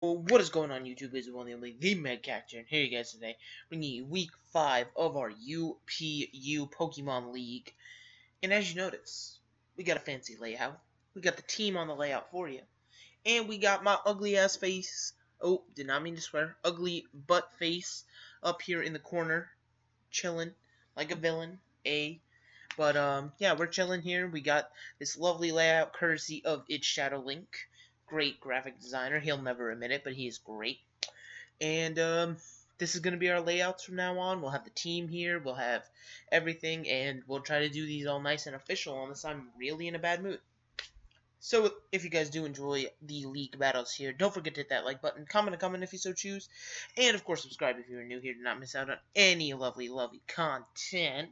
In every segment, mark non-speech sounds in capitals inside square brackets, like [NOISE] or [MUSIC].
What is going on YouTube? Is one only the Megcactor, and here you guys today, bringing you week 5 of our UPU Pokemon League. And as you notice, we got a fancy layout. We got the team on the layout for you. And we got my ugly ass face, oh, did not mean to swear, ugly butt face up here in the corner, chilling like a villain, a. But, um, yeah, we're chilling here. We got this lovely layout courtesy of its ShadowLink great graphic designer. He'll never admit it, but he is great. And um, this is going to be our layouts from now on. We'll have the team here. We'll have everything, and we'll try to do these all nice and official unless I'm really in a bad mood. So if you guys do enjoy the league battles here, don't forget to hit that like button, comment a comment if you so choose, and of course subscribe if you're new here to not miss out on any lovely, lovely content.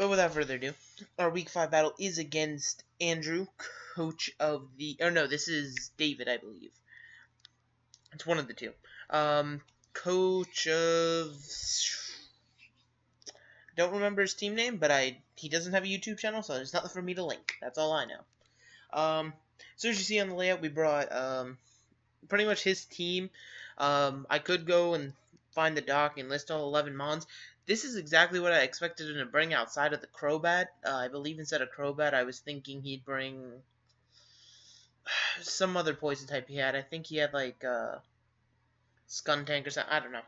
But without further ado, our week 5 battle is against Andrew, coach of the. Oh no, this is David, I believe. It's one of the two. Um, coach of. Don't remember his team name, but I he doesn't have a YouTube channel, so there's nothing for me to link. That's all I know. Um, so as you see on the layout, we brought um, pretty much his team. Um, I could go and find the doc and list all 11 mons. This is exactly what I expected him to bring outside of the Crobat. Uh, I believe instead of Crobat, I was thinking he'd bring [SIGHS] some other poison type he had. I think he had like uh, Skuntank or something. I don't know.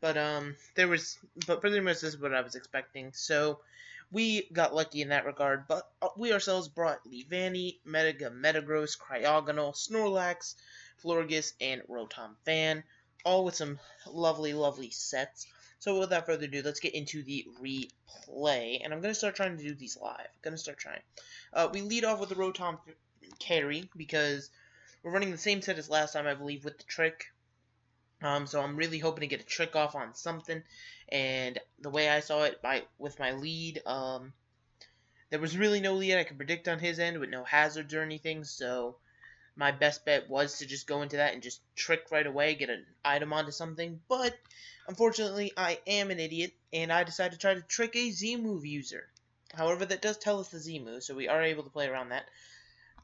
But um, there was, but pretty much this is what I was expecting. So we got lucky in that regard. But uh, we ourselves brought Leavanny, Metaga, Metagross, Cryogonal, Snorlax, Florges, and Rotom Fan, all with some lovely, lovely sets. So without further ado, let's get into the replay. And I'm going to start trying to do these live. I'm going to start trying. Uh, we lead off with the Rotom carry because we're running the same set as last time, I believe, with the trick. Um, so I'm really hoping to get a trick off on something. And the way I saw it by with my lead, um, there was really no lead I could predict on his end with no hazards or anything. So my best bet was to just go into that and just trick right away, get an item onto something. But unfortunately, I am an idiot, and I decided to try to trick a Z-move user. However, that does tell us the Z-move, so we are able to play around that.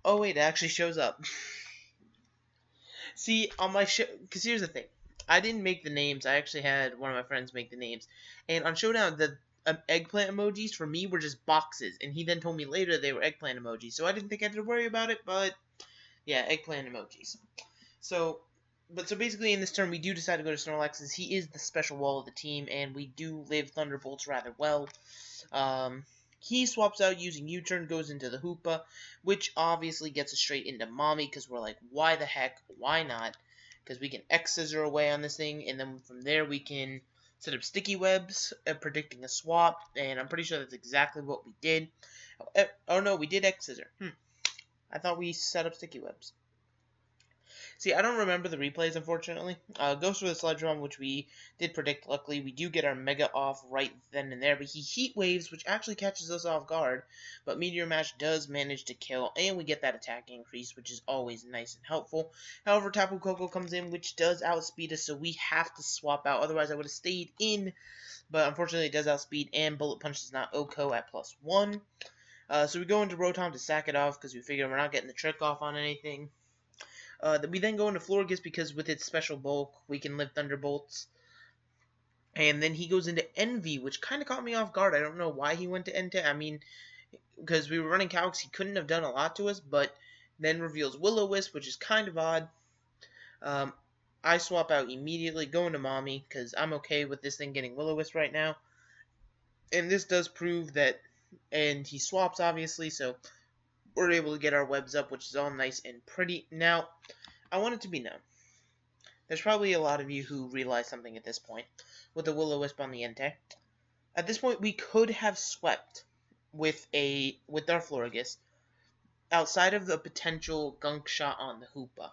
Oh wait, it actually shows up. [LAUGHS] See, on my show, because here's the thing. I didn't make the names. I actually had one of my friends make the names. And on Showdown, the um, eggplant emojis for me were just boxes. And he then told me later they were eggplant emojis. So I didn't think I had to worry about it, but yeah, eggplant emojis. So, but so basically in this turn we do decide to go to Snorlaxes. he is the special wall of the team, and we do live Thunderbolts rather well. Um, he swaps out using U-turn, goes into the Hoopa, which obviously gets us straight into Mommy, because we're like, why the heck, why not? Because we can X-Scissor away on this thing, and then from there we can set up sticky webs, uh, predicting a swap, and I'm pretty sure that's exactly what we did. Oh, oh no, we did X-Scissor. Hmm. I thought we set up sticky webs. See, I don't remember the replays, unfortunately. Uh, goes the Sludge Bomb, which we did predict. Luckily, we do get our Mega off right then and there. But he Heat Waves, which actually catches us off guard. But Meteor Mash does manage to kill, and we get that attack increase, which is always nice and helpful. However, Tapu Koko comes in, which does outspeed us, so we have to swap out. Otherwise, I would have stayed in. But unfortunately, it does outspeed, and Bullet Punch does not OHKO at plus one. Uh, so we go into Rotom to sack it off because we figure we're not getting the trick off on anything. Uh, we then go into Florges because with its special bulk, we can live Thunderbolts. And then he goes into Entei, which kind of caught me off guard. I don't know why he went to Entei. I mean, because we were running Calix, he couldn't have done a lot to us, but then reveals Will-O-Wisp, which is kind of odd. Um, I swap out immediately, go into Mommy, because I'm okay with this thing getting Will-O-Wisp right now. And this does prove that and he swaps obviously, so we're able to get our webs up, which is all nice and pretty. Now, I want it to be known. There's probably a lot of you who realize something at this point with the Will-O-Wisp on the Entei. At this point, we could have swept with a with our Florges outside of the potential gunk shot on the Hoopa.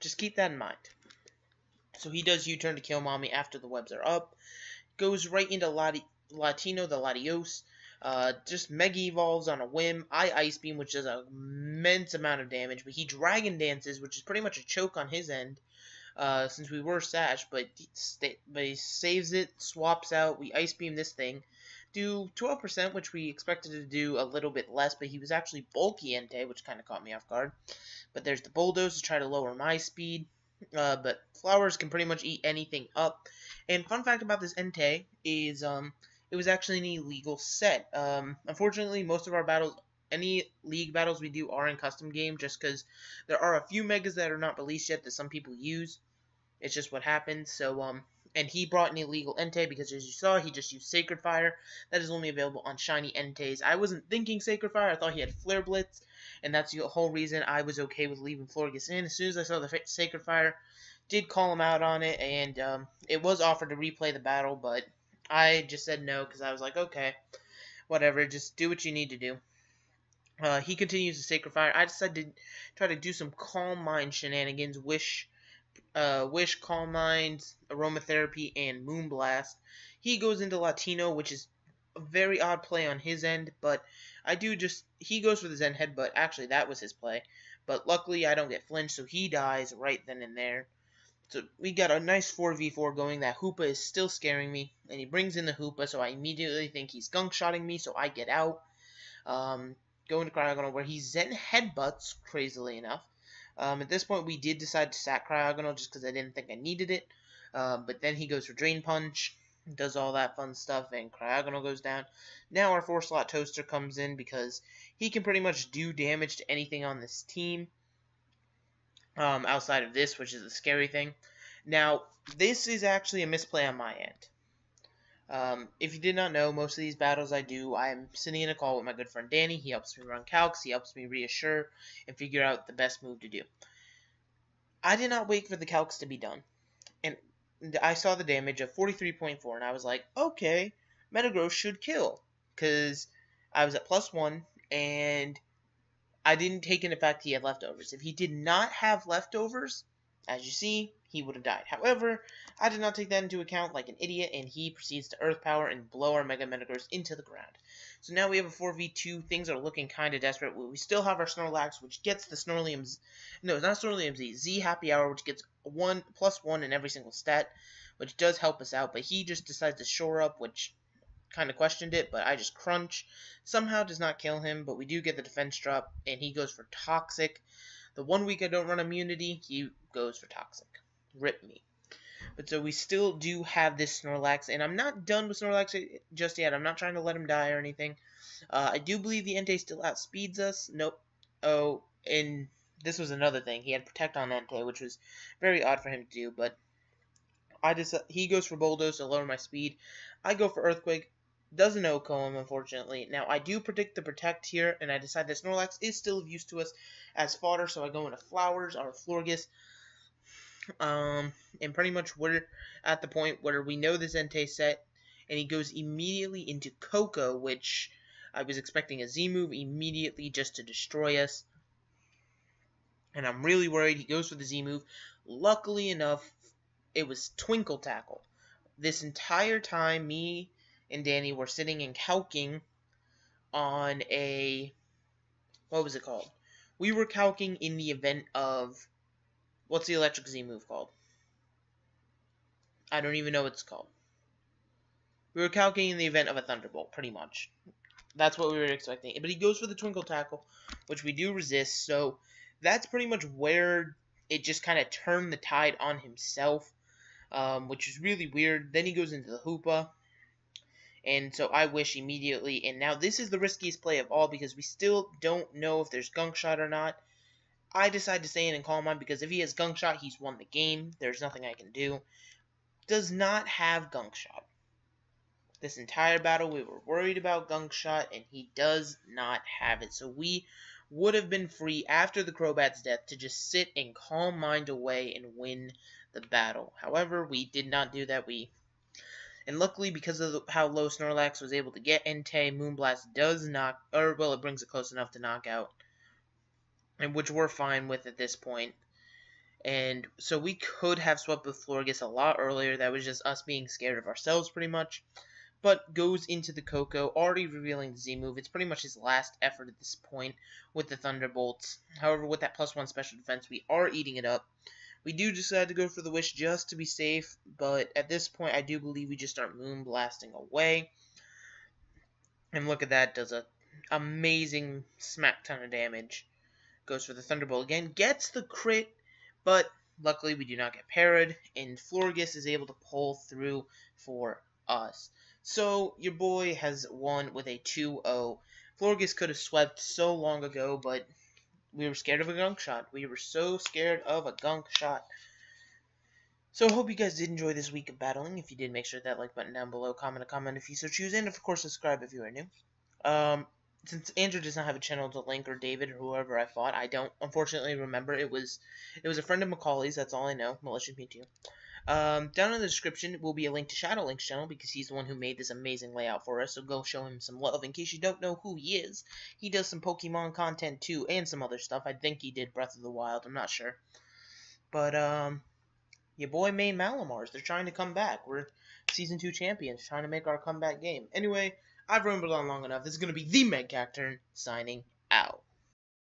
Just keep that in mind. So he does U-turn to kill Mommy after the webs are up. Goes right into Lati Latino, the Latios. Uh, just Mega Evolves on a whim. I Ice Beam, which does an immense amount of damage, but he Dragon Dances, which is pretty much a choke on his end, uh, since we were Sash, but he, but he saves it, swaps out, we Ice Beam this thing, do 12%, which we expected to do a little bit less, but he was actually bulky Entei, which kind of caught me off guard. But there's the Bulldoze to try to lower my speed. Uh, but Flowers can pretty much eat anything up. And fun fact about this Entei is um, it was actually an illegal set. Um, unfortunately, most of our battles, any league battles we do are in custom game, just because there are a few megas that are not released yet that some people use. It's just what happens. So um, and he brought an illegal Entei because as you saw, he just used Sacred Fire. That is only available on shiny Enteis. I wasn't thinking Sacred Fire. I thought he had Flare Blitz, and that's the whole reason I was okay with leaving Florges in. As soon as I saw the Sacred Fire, did call him out on it, and um, it was offered to replay the battle, but I just said no because I was like, okay, whatever, just do what you need to do. Uh, he continues to Sacred Fire. I decided to try to do some Calm Mind shenanigans. Wish uh, Wish, Calm Minds, Aromatherapy, and Moonblast. He goes into Latino, which is a very odd play on his end, but I do just he goes for the Zen Headbutt. Actually, that was his play, but luckily I don't get flinched, so he dies right then and there. So we got a nice 4v4 going. That Hoopa is still scaring me, and he brings in the Hoopa, so I immediately think he's gunk shotting me, so I get out. Um, go into Cryogonal, where he Zen Headbutts, crazily enough. Um, at this point, we did decide to sack Cryogonal just because I didn't think I needed it. Um, but then he goes for Drain Punch, does all that fun stuff, and Cryogonal goes down. Now our 4-slot Toaster comes in because he can pretty much do damage to anything on this team. Um, outside of this, which is the scary thing. Now, this is actually a misplay on my end. Um, if you did not know, most of these battles I do, I am sitting in a call with my good friend Danny. He helps me run calcs, he helps me reassure, and figure out the best move to do. I did not wait for the calcs to be done. And I saw the damage of 43.4, and I was like, okay, Metagross should kill. Because I was at plus one, and I didn't take into fact he had leftovers. If he did not have leftovers, as you see, he would have died. However, I did not take that into account like an idiot, and he proceeds to Earth Power and blow our Mega Metagross into the ground. So now we have a 4v2. Things are looking kind of desperate. We still have our Snorlax, which gets the Snorlium... No, not Snorlium Z. Z Happy Hour, which gets 1 plus 1 in every single stat, which does help us out. But he just decides to shore up, which kind of questioned it, but I just crunch. Somehow does not kill him, but we do get the defense drop, and he goes for Toxic. The one week I don't run immunity, he goes for Toxic. Rip me. But so we still do have this Snorlax, and I'm not done with Snorlax just yet. I'm not trying to let him die or anything. Uh, I do believe the Entei still outspeeds us. Nope. Oh, and this was another thing. He had Protect on Entei, which was very odd for him to do, but I just he goes for Bulldoze to lower my speed. I go for Earthquake. Doesn't know him, unfortunately. Now, I do predict the Protect here, and I decide that Snorlax is still of use to us as fodder, so I go into Flowers, or Florges. Um, and pretty much we're at the point where we know this Entei set, and he goes immediately into Koko, which I was expecting a Z move immediately just to destroy us. And I'm really worried he goes for the Z move. Luckily enough, it was Twinkle Tackle. This entire time, me and Danny were sitting and calking on a what was it called? We were calking in the event of What's the electric Z move called? I don't even know what it's called. We were calculating the event of a Thunderbolt, pretty much. That's what we were expecting. But he goes for the Twinkle Tackle, which we do resist, so that's pretty much where it just kind of turned the tide on himself, um, which is really weird. Then he goes into the Hoopa, and so I wish immediately. And now this is the riskiest play of all because we still don't know if there's Gunk Shot or not. I decide to stay in and Calm Mind because if he has Gunk Shot, he's won the game. There's nothing I can do. Does not have Gunk Shot. This entire battle, we were worried about Gunk Shot, and he does not have it. So we would have been free after the Crobat's death to just sit and Calm Mind away and win the battle. However, we did not do that. We and luckily, because of how low Snorlax was able to get Entei, Moonblast does knock, or well, it brings it close enough to knock out and which we're fine with at this point. And so we could have swept with Florges a lot earlier. That was just us being scared of ourselves, pretty much. But goes into the Koko, already revealing the Z move. It's pretty much his last effort at this point with the Thunderbolts. However, with that plus one special defense, we are eating it up. We do decide to go for the Wish just to be safe, but at this point, I do believe we just start Moon blasting away. And look at that, does a amazing smack ton of damage. Goes for the Thunderbolt again, gets the crit, but luckily we do not get parried, and Florges is able to pull through for us. So your boy has won with a 2-0. Florges could have swept so long ago, but we were scared of a gunk shot. We were so scared of a gunk shot. So I hope you guys did enjoy this week of battling. If you did, make sure that like button down below, comment a comment if you so choose, and of course subscribe if you are new. Um, since Andrew does not have a channel to link, or David, or whoever I fought, I don't unfortunately remember. It was it was a friend of Macaulay's. That's all I know. Malicious me too. Um, down in the description will be a link to Shadowlink's channel because he's the one who made this amazing layout for us. So go show him some love. In case you don't know who he is, he does some Pokemon content too and some other stuff. I think he did Breath of the Wild. I'm not sure, but um, your boy Main Malamars. They're trying to come back. We're season two champions, trying to make our comeback game. Anyway, I've rambled on long enough. This is going to be the Meg Cacturn signing out.